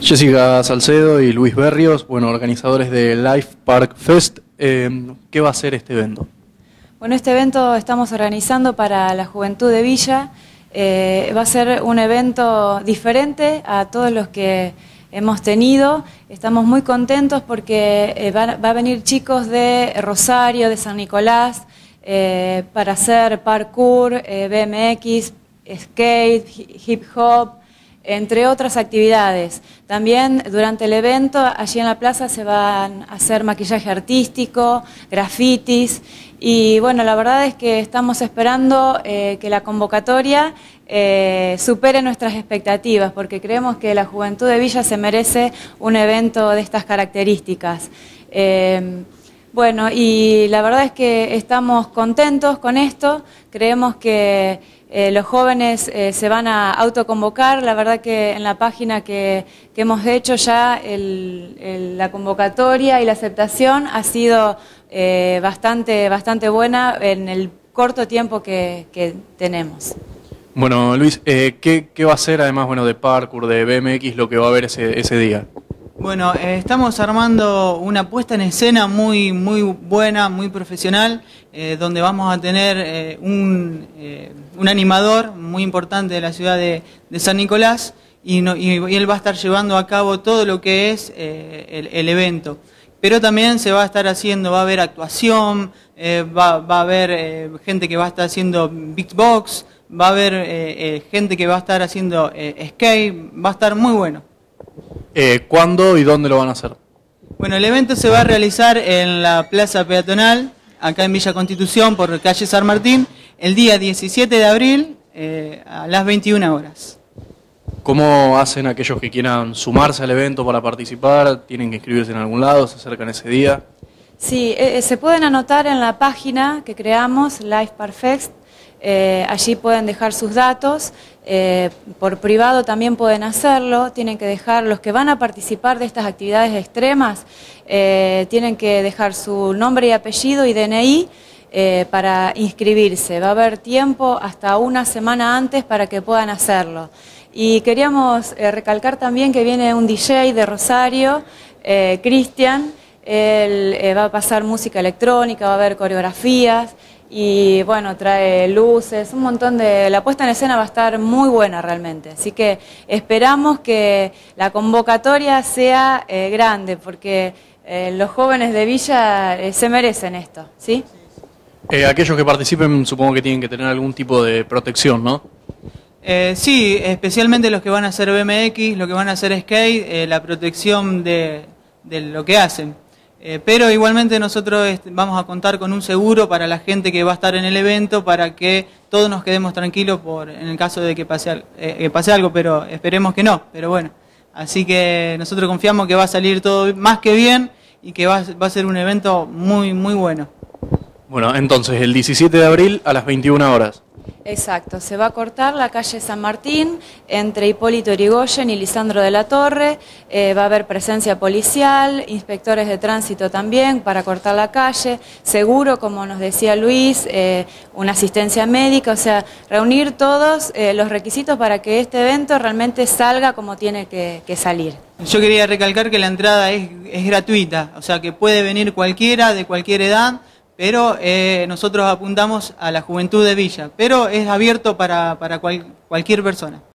Jessica Salcedo y Luis Berrios, bueno, organizadores de Life Park Fest. Eh, ¿Qué va a ser este evento? Bueno, este evento estamos organizando para la juventud de Villa. Eh, va a ser un evento diferente a todos los que hemos tenido. Estamos muy contentos porque eh, va, a venir chicos de Rosario, de San Nicolás, eh, para hacer parkour, BMX, skate, hip hop, entre otras actividades. También durante el evento, allí en la plaza se van a hacer maquillaje artístico, grafitis, y bueno, la verdad es que estamos esperando eh, que la convocatoria eh, supere nuestras expectativas, porque creemos que la Juventud de Villa se merece un evento de estas características. Eh, bueno, y la verdad es que estamos contentos con esto, creemos que eh, los jóvenes eh, se van a autoconvocar, la verdad que en la página que, hemos hecho ya la convocatoria y la aceptación ha sido eh, bastante, bastante buena en el corto tiempo que, tenemos. Bueno, Luis, ¿qué, va a ser además bueno, de parkour, de BMX, lo que va a haber ese, ese día? Bueno, eh, estamos armando una puesta en escena muy, muy buena, muy profesional, eh, donde vamos a tener eh, un, animador muy importante de la ciudad de, San Nicolás y, él va a estar llevando a cabo todo lo que es el, evento. Pero también se va a estar haciendo, va a haber actuación, va, va, a haber gente que va a estar haciendo beatbox, va a haber gente que va a estar haciendo skate, va a estar muy bueno. Eh, ¿Cuándo y dónde lo van a hacer? Bueno, el evento se va a realizar en la Plaza Peatonal, acá en Villa Constitución, por calle San Martín, el día 17 de abril eh, a las 21 horas. ¿Cómo hacen aquellos que quieran sumarse al evento para participar? ¿Tienen que inscribirse en algún lado? ¿Se acercan ese día? Sí, eh, se pueden anotar en la página que creamos, Life Perfect, eh, allí pueden dejar sus datos, eh, por privado también pueden hacerlo, tienen que dejar, los que van a participar de estas actividades extremas, eh, tienen que dejar su nombre y apellido y DNI para inscribirse. Va a haber tiempo hasta una semana antes para que puedan hacerlo. Y queríamos recalcar también que viene un DJ de Rosario, Cristian, él va a pasar música electrónica, va a haber coreografías, y bueno, trae luces, un montón de... La puesta en escena va a estar muy buena realmente, así que esperamos que la convocatoria sea eh, grande, porque eh, los jóvenes de Villa eh, se merecen esto, ¿sí? aquellos que participen supongo que tienen que tener algún tipo de protección, ¿no? sí, especialmente los que van a hacer BMX, los que van a hacer skate, la protección de lo que hacen. Eh, pero igualmente nosotros vamos a contar con un seguro para la gente que va a estar en el evento para que todos nos quedemos tranquilos por en el caso de que pase, eh, pase algo, pero esperemos que no. Pero bueno, así que nosotros confiamos que va a salir todo más que bien y que va, va a ser un evento muy, muy bueno. Bueno, entonces el 17 de abril a las 21 horas. Exacto, se va a cortar la calle San Martín entre Hipólito Yrigoyen y Lisandro de la Torre, eh, va a haber presencia policial, inspectores de tránsito también para cortar la calle, seguro, como nos decía Luis, eh, una asistencia médica, o sea, reunir todos eh, los requisitos para que este evento realmente salga como tiene que, salir. Yo quería recalcar que la entrada es, gratuita, o sea que puede venir cualquiera, de cualquier edad, pero eh, nosotros apuntamos a la juventud de Villa, pero es abierto para, cualquier persona.